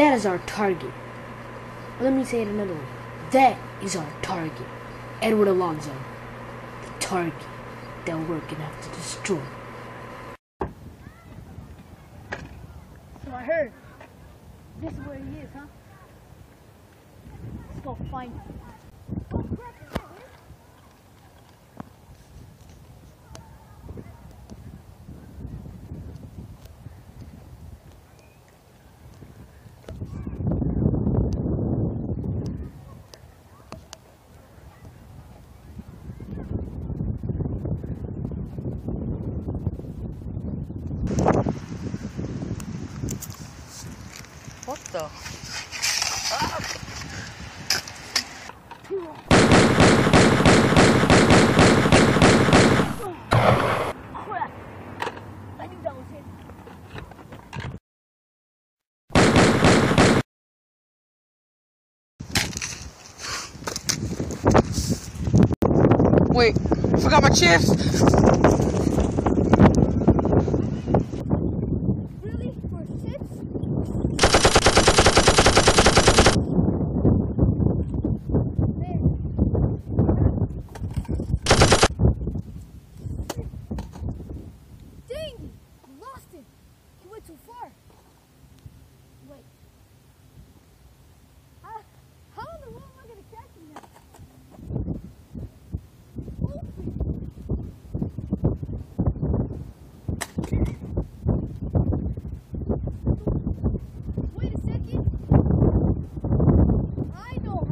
That is our target. Let me say it another way. That is our target. Edward Alonzo. The target that we're gonna have to destroy. So I heard. This is where he is, huh? Let's go find him. What the? Forgot my chips.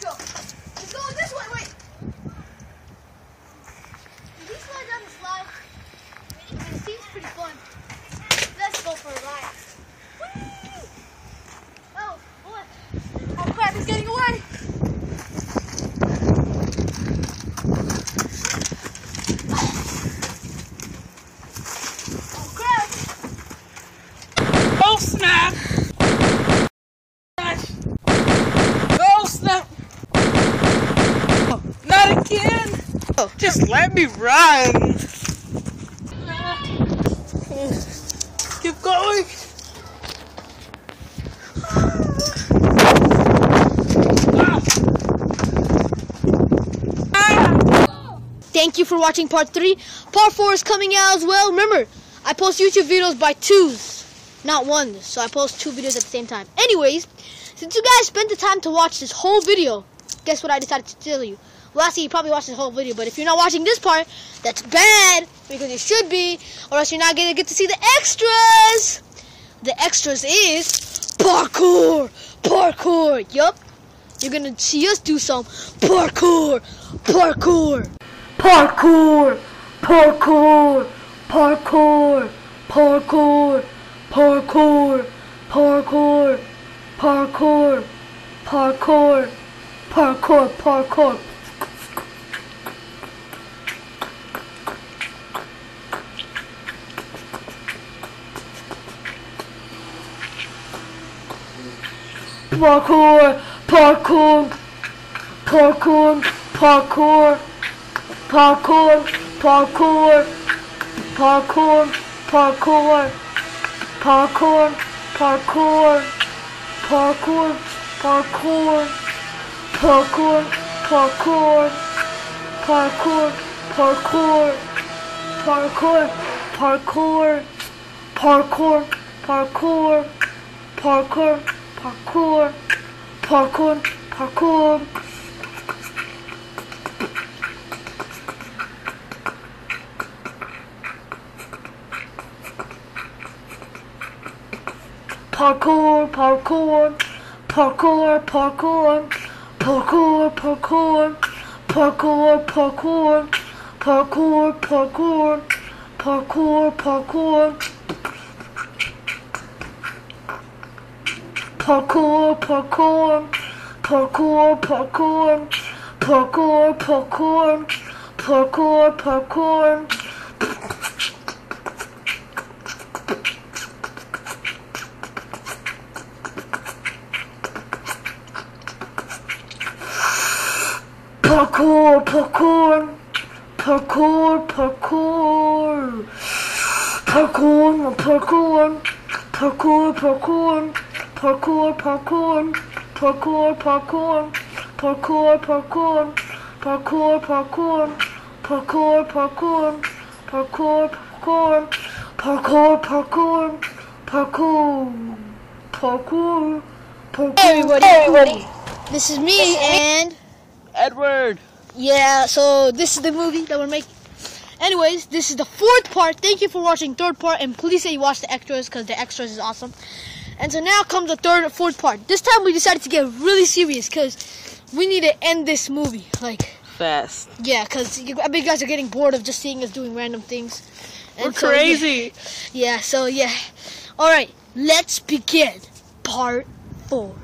站住。Just let me run! Keep going! Thank you for watching part three. Part four is coming out as well. Remember, I post YouTube videos by twos, not ones. So I post two videos at the same time. Anyways, since you guys spent the time to watch this whole video, guess what I decided to tell you? Well, actually, you probably watched this whole video, but if you're not watching this part, that's bad because you should be, or else you're not gonna get to see the extras. The extras is parkour, parkour. Yup, you're gonna see us do some parkour, parkour. Parkour! Parkour! Parkour! Parkour! Parkour! Parkour! Parkour! Parkour! Parkour! Parkour! Parkour! Parkour! Parkour! Parkour! Parkour! Parkour! Parkour! Parkour! parkour, parkour, parkour, parkour, parkour, parkour, parkour, parkour, parkour, parkour, parkour, parkour, parkour, parkour, parkour, parkour. Parkour, parkour, parkour, parkour, parkour, parkour, parkour, parkour, parkour, parkour, parkour, parkour. Parkour, parkour, parkour, parkour, parkour, parkour, parkour, parkour. Parkour, parkour, parkour, parkour, parkour, parkour, parkour, parkour, parkour, parkour, parkour, parkour, parkour, parkour, parkour, parkour, parkour, parkour, parkour, parkour, parkour, parkour, parkour, parkour, parkour. Hey everybody, everybody. This is me and Edward. yeah, so this is the movie that we're making. Anyways, this is the fourth part. Thank you for watching third part and please say you watch the extras because the extras is awesome. And so now comes the third and fourth part. This time we decided to get really serious because we need to end this movie. Like, Fast. yeah, because I bet you guys are getting bored of just seeing us doing random things. We're And so, yeah. crazy. Yeah, so yeah. All right, let's begin part four.